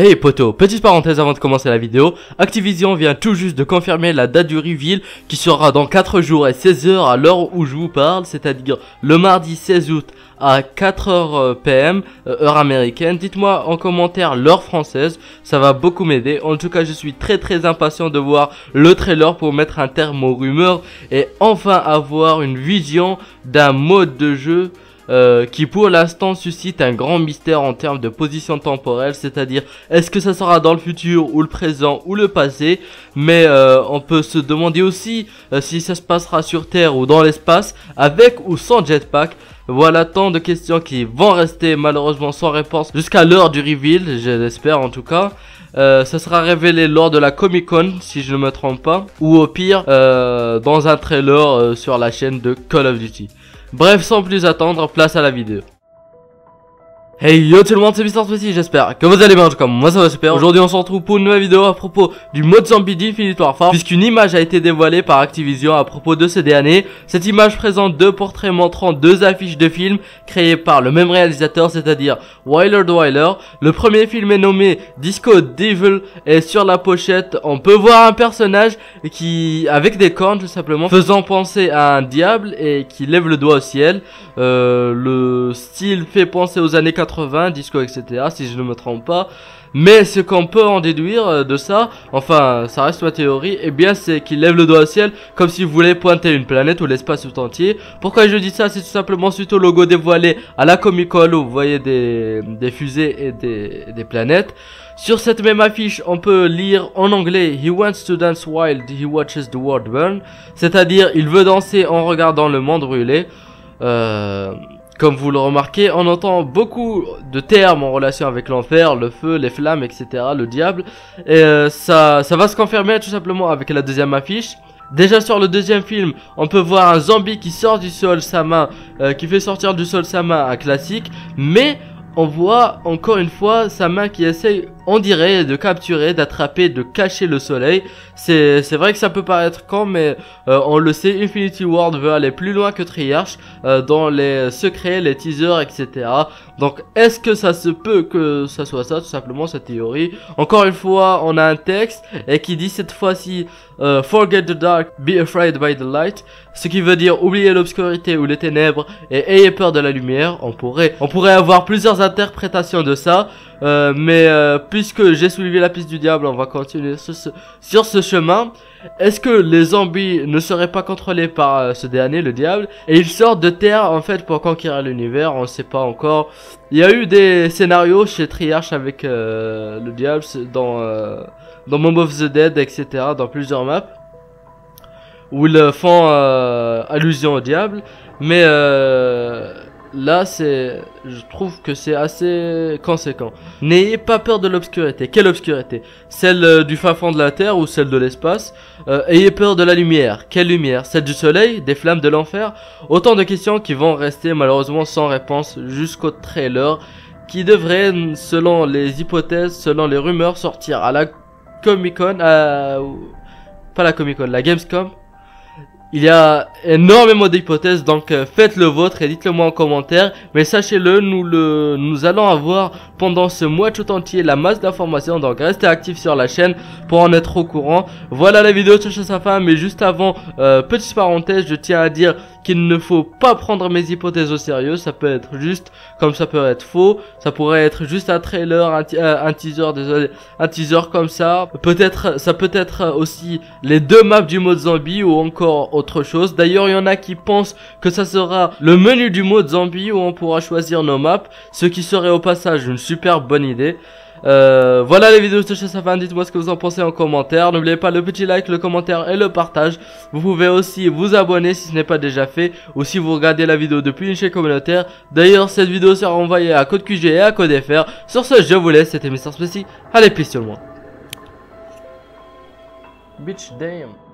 Hey poto, petite parenthèse avant de commencer la vidéo, Activision vient tout juste de confirmer la date du reveal qui sera dans 4 jours et 16 heures à l'heure où je vous parle, c'est-à-dire le mardi 16 août à 4h PM, euh, heure américaine. Dites-moi en commentaire l'heure française, ça va beaucoup m'aider. En tout cas, je suis très très impatient de voir le trailer pour mettre un terme aux rumeurs et enfin avoir une vision d'un mode de jeu euh, qui pour l'instant suscite un grand mystère en termes de position temporelle, c'est-à-dire est-ce que ça sera dans le futur ou le présent ou le passé, mais euh, on peut se demander aussi euh, si ça se passera sur Terre ou dans l'espace, avec ou sans jetpack. Voilà tant de questions qui vont rester malheureusement sans réponse jusqu'à l'heure du reveal, je l'espère en tout cas. ça sera révélé lors de la Comic Con si je ne me trompe pas ou au pire dans un trailer sur la chaîne de Call of Duty. Bref, sans plus attendre, place à la vidéo. Hey yo tout le monde c'est Mister Spacey, j'espère que vous allez bien. Comme moi ça va super. Aujourd'hui on se retrouve pour une nouvelle vidéo à propos du mode zombie d'Infinite Warfare Puisqu'une image a été dévoilée par Activision à propos de ce dernier Cette image présente deux portraits montrant deux affiches de films créés par le même réalisateur c'est-à-dire Wyler Wyler Le premier film est nommé Disco Devil et sur la pochette on peut voir un personnage qui avec des cornes tout simplement faisant penser à un diable et qui lève le doigt au ciel. Euh, Le style fait penser aux années 80 disco, etc. Si je ne me trompe pas. Mais ce qu'on peut en déduire euh, de ça, enfin ça reste ma théorie, et eh bien c'est qu'il lève le doigt au ciel comme s'il voulait pointer une planète ou l'espace tout entier. Pourquoi je dis ça? C'est tout simplement suite au logo dévoilé à la Comic Con où vous voyez des, fusées et des, planètes. Sur cette même affiche, on peut lire en anglais He wants to dance while he watches the world burn, c'est-à-dire il veut danser en regardant le monde brûler. Euh, comme vous le remarquez, on entend beaucoup de termes en relation avec l'enfer, le feu, les flammes, etc., le diable. Et euh, ça, ça va se confirmer tout simplement avec la deuxième affiche. Déjà sur le deuxième film, on peut voir un zombie qui sort du sol sa main, euh, qui fait sortir du sol sa main, un classique. Mais on voit encore une fois sa main qui essaye, on dirait, de capturer, d'attraper, de cacher le soleil. C'est vrai que ça peut paraître con, mais euh, on le sait, Infinity Ward veut aller plus loin que Triarch euh, dans les secrets, les teasers, etc. Donc, est-ce que ça se peut que ça soit ça, tout simplement, cette théorie? Encore une fois, on a un texte et qui dit cette fois-ci euh, Forget the dark, be afraid by the light », ce qui veut dire oublier l'obscurité ou les ténèbres et ayez peur de la lumière. On pourrait, on pourrait avoir plusieurs interprétation de ça. Euh, mais euh, puisque j'ai suivi la piste du diable, on va continuer sur ce chemin. Est-ce que les zombies ne seraient pas contrôlés par euh, ce dernier, le diable? Et ils sortent de terre en fait pour conquérir l'univers, on ne sait pas encore. Il y a eu des scénarios chez Triarch avec le diable dans, dans Mob of the Dead, etc. Dans plusieurs maps. Où ils font allusion au diable. Mais là c'est je trouve que c'est assez conséquent. N'ayez pas peur de l'obscurité. Quelle obscurité? Celle euh, du fin fond de la terre ou celle de l'espace? Euh, ayez peur de la lumière. Quelle lumière? Celle du soleil? Des flammes de l'enfer? Autant de questions qui vont rester malheureusement sans réponse jusqu'au trailer qui devrait selon les hypothèses selon les rumeurs sortir à la Comic Con à... pas la Comic Con la Gamescom il y a énormément d'hypothèses, donc euh, faites le vôtre et dites-le moi en commentaire. Mais sachez-le, nous le, nous allons avoir pendant ce mois tout entier la masse d'informations, donc restez actifs sur la chaîne pour en être au courant. Voilà la vidéo touche à sa fin, mais juste avant, euh, petite parenthèse, je tiens à dire qu'il ne faut pas prendre mes hypothèses au sérieux. Ça peut être juste, comme ça peut être faux. Ça pourrait être juste un trailer, un, euh, un teaser, désolé, un teaser comme ça. Peut-être, ça peut être aussi les deux maps du mode zombie ou encore chose. D'ailleurs, il y en a qui pensent que ça sera le menu du mode zombie où on pourra choisir nos maps, ce qui serait au passage une super bonne idée. Euh, voilà les vidéos à sa fin, dites-moi ce que vous en pensez en commentaire. N'oubliez pas le petit like, le commentaire et le partage. Vous pouvez aussi vous abonner si ce n'est pas déjà fait ou si vous regardez la vidéo depuis une chaîne communautaire. D'ailleurs, cette vidéo sera envoyée à Code QG et à Code FR. Sur ce, je vous laisse, c'était Mr. Spécy. Allez, peace tout le. Bitch damn.